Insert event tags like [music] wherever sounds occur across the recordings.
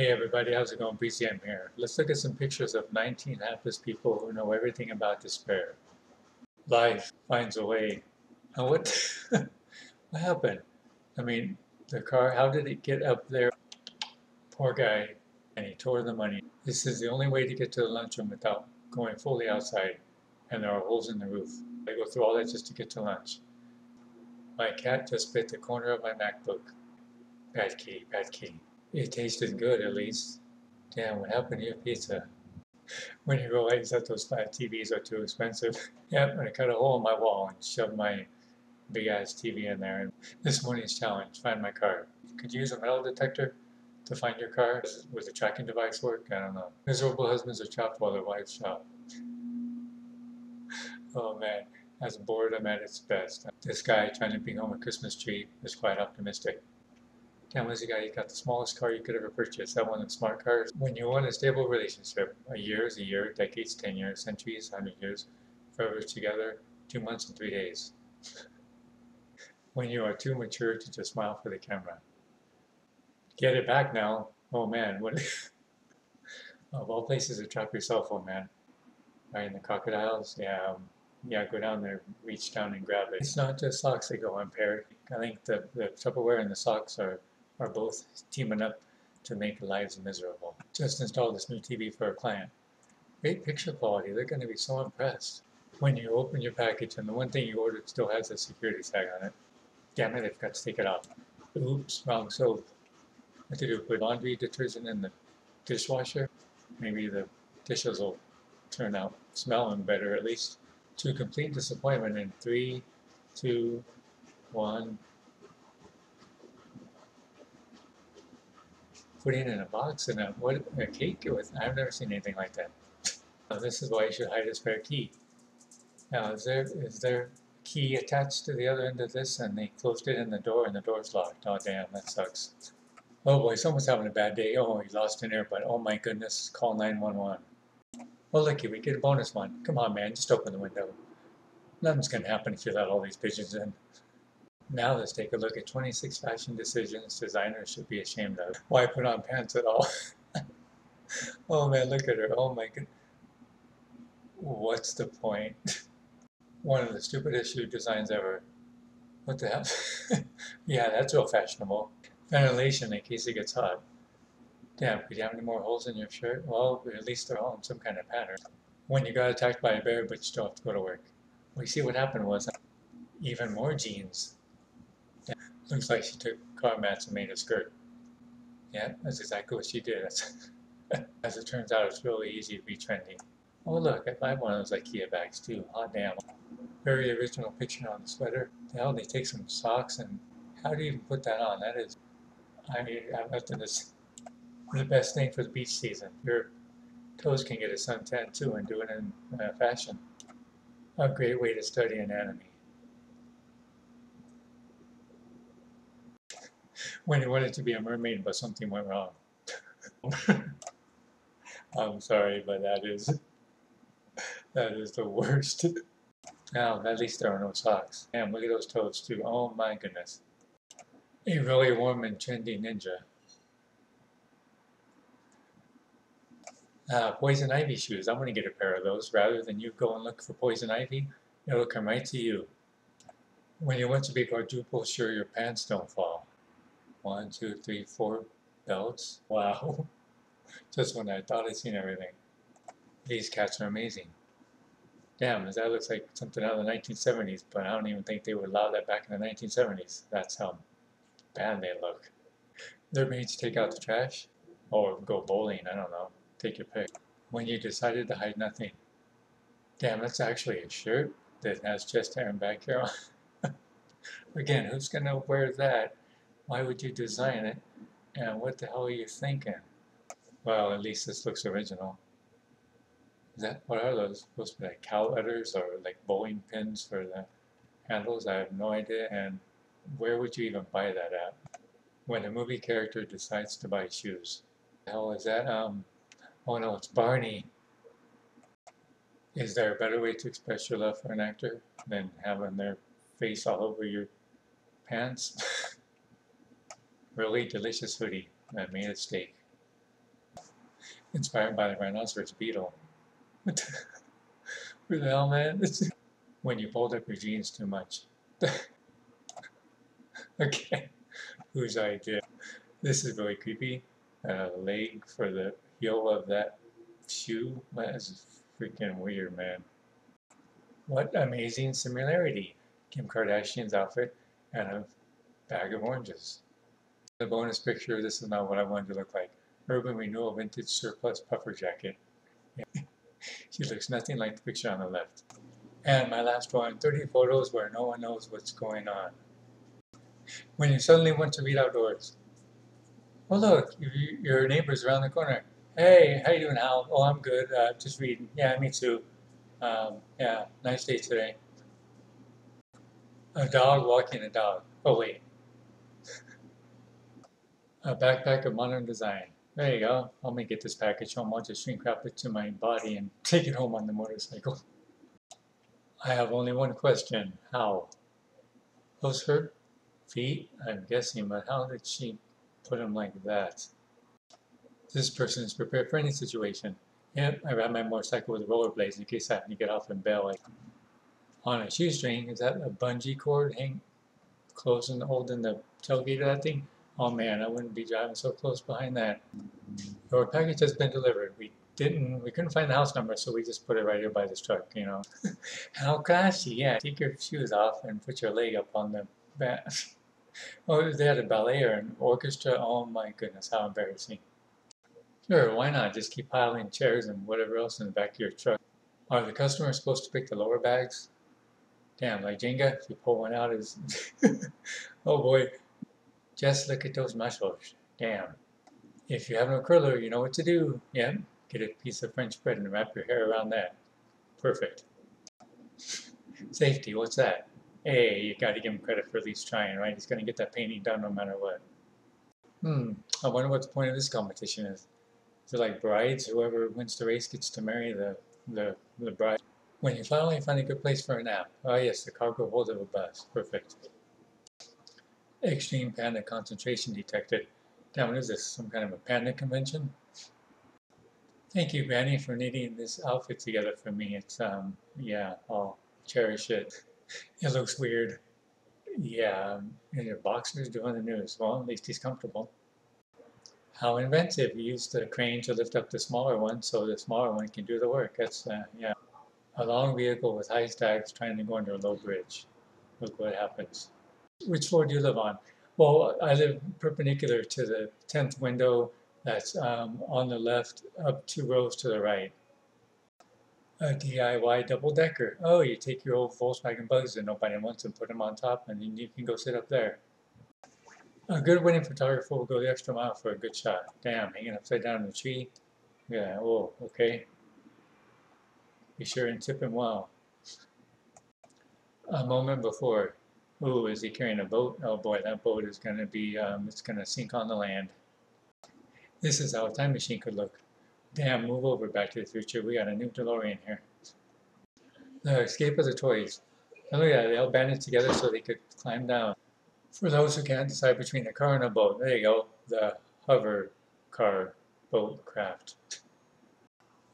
Hey everybody, how's it going? BCM here. Let's look at some pictures of 19 hapless people who know everything about despair. Life finds a way. And what, [laughs] what happened? I mean, the car, how did it get up there? Poor guy, and he tore the money. This is the only way to get to the lunchroom without going fully outside, and there are holes in the roof. I go through all that just to get to lunch. My cat just bit the corner of my MacBook. Bad key, bad key. It tasted good at least. Damn, what happened to your pizza? [laughs] When you realize that those flat TVs are too expensive. [laughs] Yep, and I cut a hole in my wall and shoved my big ass TV in there. And this morning's challenge, find my car. Could you use a metal detector to find your car? Would the tracking device work? I don't know. Miserable husbands are chopped while their wives shop. [laughs] oh man, that's boredom at its best. This guy trying to bring home a Christmas tree is quite optimistic. Damn, was the guy, you got the smallest car you could ever purchase. That one the smart cars. When you want a stable relationship, a year is a year, decades, ten years, centuries, hundred years, forever together, two months and three days. [laughs] when you are too mature to just smile for the camera. Get it back now. Oh man, what [laughs] of all places to trap your cell phone, man. Right in the crocodiles? Yeah, um, yeah, go down there, reach down and grab it. It's not just socks that go unpaired. I think the, the Tupperware and the socks are are both teaming up to make lives miserable. Just installed this new TV for a client. Great picture quality, they're going to be so impressed. When you open your package and the one thing you ordered still has a security tag on it, damn it, I've got to take it off. Oops, wrong soap. What to do, put laundry detergent in the dishwasher? Maybe the dishes will turn out smelling better at least. To complete disappointment in three, two, one, putting in a box and a, what, a cake with, I've never seen anything like that. this is why you should hide a spare key. Now, is there, is there key attached to the other end of this and they closed it in the door and the door's locked? Oh, damn, that sucks. Oh boy, someone's having a bad day. Oh, he lost an earbud. Oh my goodness, call 911. Well, looky, we get a bonus one. Come on, man, just open the window. Nothing's going to happen if you let all these pigeons in. Now let's take a look at 26 fashion decisions designers should be ashamed of. Why put on pants at all? [laughs] oh man, look at her. Oh my god. What's the point? [laughs] One of the stupidest shoe designs ever. What the hell? [laughs] yeah, that's real fashionable. Ventilation in case it gets hot. Damn, could you have any more holes in your shirt? Well, at least they're all in some kind of pattern. When you got attacked by a bear but you still have to go to work. Well, you see what happened was even more jeans Looks like she took car mats and made a skirt. Yeah, that's exactly what she did. [laughs] As it turns out, it's really easy to be trendy. Oh look, I buy one of those IKEA bags too. Hot damn. Very original picture on the sweater. Hell, they take some socks and how do you even put that on? That is, I mean, I left this the best thing for the beach season. Your toes can get a suntan too and do it in uh, fashion. A great way to study anatomy. When you wanted to be a mermaid but something went wrong. [laughs] I'm sorry, but that is that is the worst. Now, at least there are no socks. Damn, look at those toes too. Oh my goodness. A really warm and trendy ninja. Uh, poison ivy shoes. I'm going to get a pair of those. Rather than you go and look for poison ivy, it'll come right to you. When you want to be quadruple sure your pants don't fall. One, two, three, four belts. Wow. [laughs] Just when I thought I'd seen everything. These cats are amazing. Damn, that looks like something out of the 1970s, but I don't even think they would allow that back in the 1970s. That's how bad they look. They're made to take out the trash or go bowling, I don't know. Take your pick. When you decided to hide nothing. Damn, that's actually a shirt that has chest hair and back hair on. [laughs] Again, who's going to wear that why would you design it? And what the hell are you thinking? Well, at least this looks original. Is that, what are those? Supposed to be like cow udders or like bowling pins for the handles? I have no idea. And where would you even buy that at? When a movie character decides to buy shoes. The hell is that? Um, oh no, it's Barney. Is there a better way to express your love for an actor than having their face all over your pants? [laughs] really delicious hoodie that made of steak. inspired by the rhinoceros beetle. [laughs] What the, hell, man? [laughs] When you fold up your jeans too much. [laughs] okay, whose idea? This is really creepy. Uh, leg for the heel of that shoe. That is freaking weird, man. What amazing similarity. Kim Kardashian's outfit and a bag of oranges. The bonus picture, this is not what I wanted to look like. Urban Renewal Vintage Surplus Puffer Jacket. [laughs] she looks nothing like the picture on the left. And my last one, 30 photos where no one knows what's going on. When you suddenly want to read outdoors. Oh look, your neighbor's around the corner. Hey, how you doing, Al? Oh, I'm good. Uh, just reading. Yeah, me too. Um, yeah, nice day today. A dog walking a dog. Oh wait. A backpack of modern design. There you go. I'll make it this package home. I'll just shrink wrap it to my body and take it home on the motorcycle. I have only one question. How? Those hurt feet? I'm guessing, but how did she put them like that? This person is prepared for any situation. Yep, I ride my motorcycle with rollerblades in case I have to get off and bail. Like, on a shoestring, is that a bungee cord hang close and holding the tailgate of that thing? Oh man, I wouldn't be driving so close behind that. Your package has been delivered. We didn't, we couldn't find the house number, so we just put it right here by this truck, you know. [laughs] Oh, how classy, yeah. Take your shoes off and put your leg up on the back. [laughs] oh, they had a ballet or an orchestra. Oh my goodness, how embarrassing. Sure, why not? Just keep piling chairs and whatever else in the back of your truck. Are the customers supposed to pick the lower bags? Damn, like Jenga, if you pull one out, is [laughs] oh boy, just look at those muscles. Damn. If you have no curler, you know what to do. Yeah, get a piece of French bread and wrap your hair around that. Perfect. Safety, what's that? Hey, you gotta give him credit for at least trying, right? He's gonna get that painting done no matter what. Hmm, I wonder what the point of this competition is. Is it like brides? Whoever wins the race gets to marry the, the, the bride. When you finally find a good place for a nap. Oh yes, the cargo hold of a bus. Perfect. Extreme panda concentration detected. Now, what is this? Some kind of a panda convention? Thank you, Granny, for knitting this outfit together for me. It's, um, yeah, I'll cherish it. [laughs] It looks weird. Yeah, um, and your boxer's doing the news. Well, at least he's comfortable. How inventive. He used the crane to lift up the smaller one so the smaller one can do the work. That's, uh, yeah. A long vehicle with high stacks trying to go under a low bridge. Look what happens. Which floor do you live on? Well, I live perpendicular to the 10th window that's um, on the left, up two rows to the right. A DIY double decker. Oh, you take your old Volkswagen Bugs that nobody wants and put them on top, and then you can go sit up there. A good wedding photographer will go the extra mile for a good shot. Damn, hanging upside down in the tree. Yeah, oh, okay. Be sure and tip him well. A moment before, Ooh, is he carrying a boat? Oh boy, that boat is going to be, um, it's going to sink on the land. This is how a time machine could look. Damn, move over Back to the Future. We got a new DeLorean here. The escape of the toys. Oh yeah, they all banded together so they could climb down. For those who can't decide between a car and a boat, there you go, the hover car boat craft.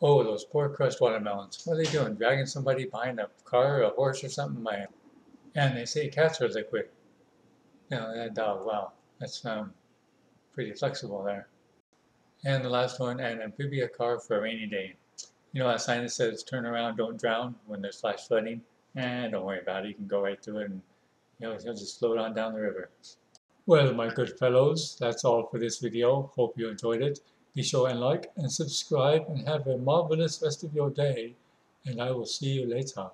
Oh, those poor crushed watermelons. What are they doing? Dragging somebody behind a car a horse or something? My and they say cats are liquid. Know, that dog, wow, that's um, pretty flexible there. And the last one, an amphibia car for a rainy day. You know that sign that says turn around, don't drown when there's flash flooding? Eh, don't worry about it, you can go right through it and you know, you'll just float on down the river. Well, my good fellows, that's all for this video. Hope you enjoyed it. Be sure and like and subscribe and have a marvelous rest of your day. And I will see you later.